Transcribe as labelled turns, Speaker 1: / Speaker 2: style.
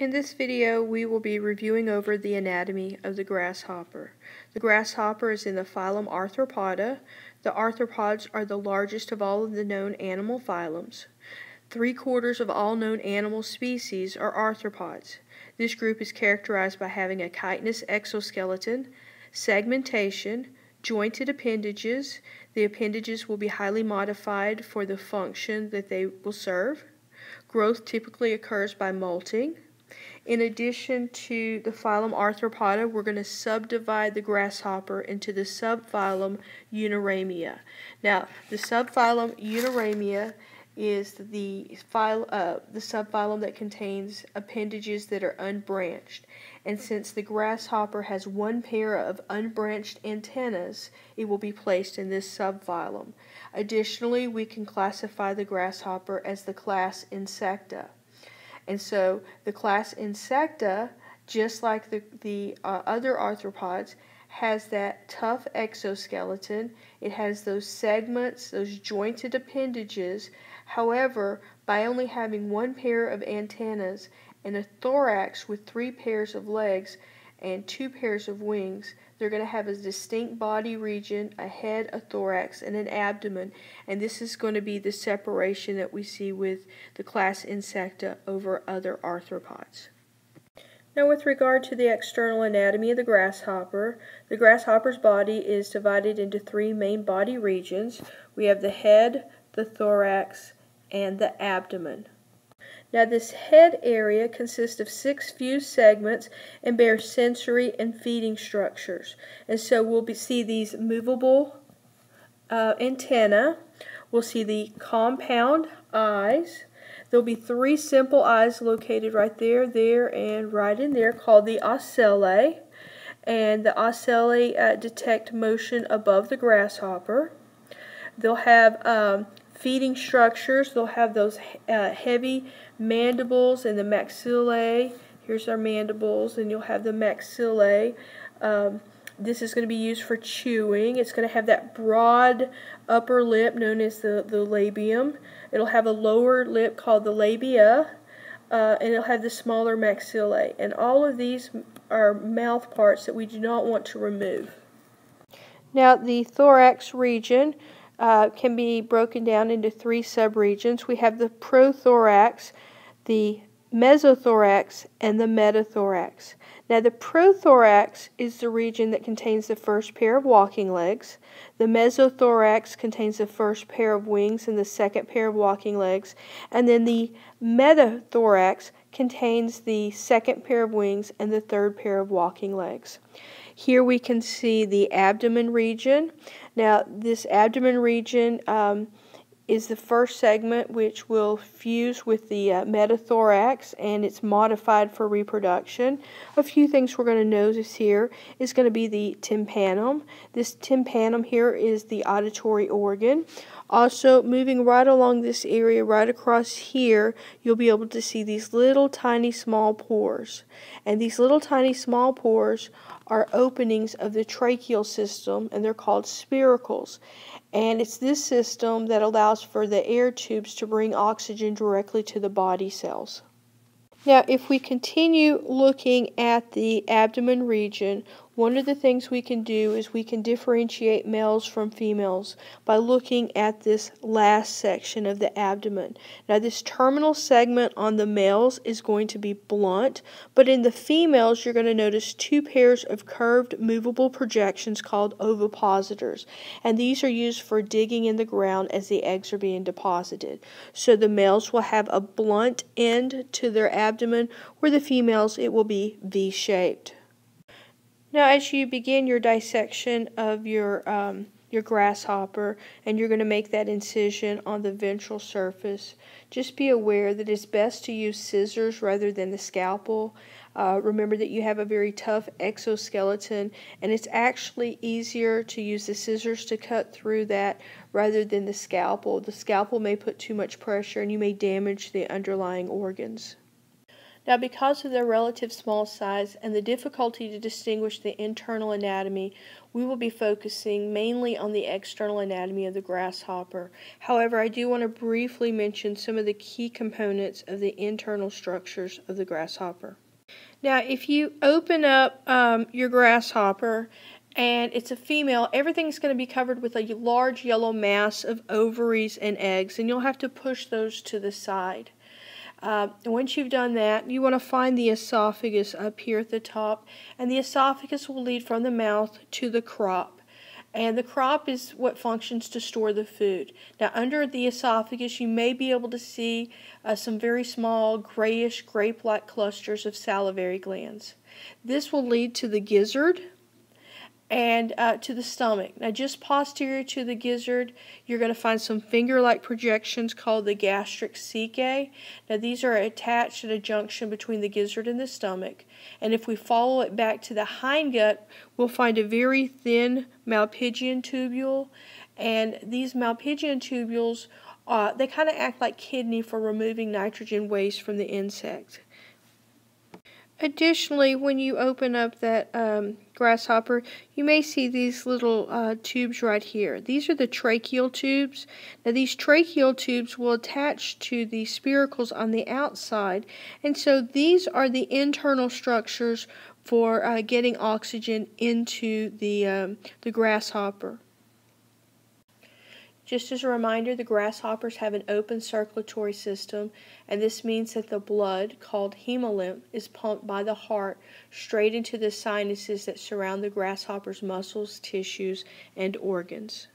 Speaker 1: In this video, we will be reviewing over the anatomy of the grasshopper. The grasshopper is in the phylum Arthropoda. The arthropods are the largest of all of the known animal phylums. Three quarters of all known animal species are arthropods. This group is characterized by having a chitinous exoskeleton, segmentation, jointed appendages. The appendages will be highly modified for the function that they will serve. Growth typically occurs by molting. In addition to the phylum Arthropoda, we're going to subdivide the grasshopper into the subphylum Uniramia. Now, the subphylum Uniramia is the, phylum, uh, the subphylum that contains appendages that are unbranched. And since the grasshopper has one pair of unbranched antennas, it will be placed in this subphylum. Additionally, we can classify the grasshopper as the class Insecta. And so the class Insecta, just like the, the uh, other arthropods, has that tough exoskeleton. It has those segments, those jointed appendages. However, by only having one pair of antennas and a thorax with three pairs of legs and two pairs of wings, they're going to have a distinct body region, a head, a thorax, and an abdomen. And this is going to be the separation that we see with the class Insecta over other arthropods. Now with regard to the external anatomy of the grasshopper, the grasshopper's body is divided into three main body regions. We have the head, the thorax, and the abdomen. Now this head area consists of six fused segments and bears sensory and feeding structures. And so we'll be, see these movable uh, antenna. We'll see the compound eyes. There'll be three simple eyes located right there, there, and right in there called the ocelli. And the ocelli uh, detect motion above the grasshopper. They'll have um, feeding structures. They'll have those uh, heavy mandibles and the maxillae. Here's our mandibles, and you'll have the maxillae. Um, this is going to be used for chewing. It's going to have that broad upper lip known as the, the labium. It'll have a lower lip called the labia, uh, and it'll have the smaller maxillae. And all of these are mouth parts that we do not want to remove. Now, the thorax region uh, can be broken down into three subregions. We have the prothorax, the mesothorax, and the metathorax. Now, the prothorax is the region that contains the first pair of walking legs. The mesothorax contains the first pair of wings and the second pair of walking legs. And then the metathorax contains the second pair of wings and the third pair of walking legs. Here we can see the abdomen region. Now, this abdomen region um, is the first segment which will fuse with the uh, metathorax and it's modified for reproduction. A few things we're going to notice here is going to be the tympanum. This tympanum here is the auditory organ. Also, moving right along this area, right across here, you'll be able to see these little tiny small pores. And these little tiny small pores are openings of the tracheal system, and they're called spiracles. And it's this system that allows for the air tubes to bring oxygen directly to the body cells. Now, if we continue looking at the abdomen region, one of the things we can do is we can differentiate males from females by looking at this last section of the abdomen. Now, this terminal segment on the males is going to be blunt, but in the females, you're going to notice two pairs of curved movable projections called ovipositors, and these are used for digging in the ground as the eggs are being deposited. So the males will have a blunt end to their abdomen, where the females, it will be V shaped. Now, as you begin your dissection of your um, your grasshopper and you're going to make that incision on the ventral surface, just be aware that it's best to use scissors rather than the scalpel. Uh, remember that you have a very tough exoskeleton and it's actually easier to use the scissors to cut through that rather than the scalpel. The scalpel may put too much pressure and you may damage the underlying organs. Now, because of their relative small size and the difficulty to distinguish the internal anatomy, we will be focusing mainly on the external anatomy of the grasshopper. However, I do want to briefly mention some of the key components of the internal structures of the grasshopper. Now, if you open up um, your grasshopper and it's a female, everything's going to be covered with a large yellow mass of ovaries and eggs, and you'll have to push those to the side. Uh, once you've done that, you want to find the esophagus up here at the top, and the esophagus will lead from the mouth to the crop. And the crop is what functions to store the food. Now, under the esophagus, you may be able to see uh, some very small grayish grape like clusters of salivary glands. This will lead to the gizzard, and uh, to the stomach. Now, just posterior to the gizzard, you're going to find some finger like projections called the gastric cecae. Now, these are attached at a junction between the gizzard and the stomach. And if we follow it back to the hindgut, we'll find a very thin Malpighian tubule. And these Malpighian tubules, uh, they kind of act like kidney for removing nitrogen waste from the insect. Additionally, when you open up that um, grasshopper, you may see these little uh, tubes right here. These are the tracheal tubes. Now, these tracheal tubes will attach to the spiracles on the outside, and so these are the internal structures for uh, getting oxygen into the, um, the grasshopper. Just as a reminder, the grasshoppers have an open circulatory system, and this means that the blood, called hemolymph, is pumped by the heart straight into the sinuses that surround the grasshopper's muscles, tissues, and organs.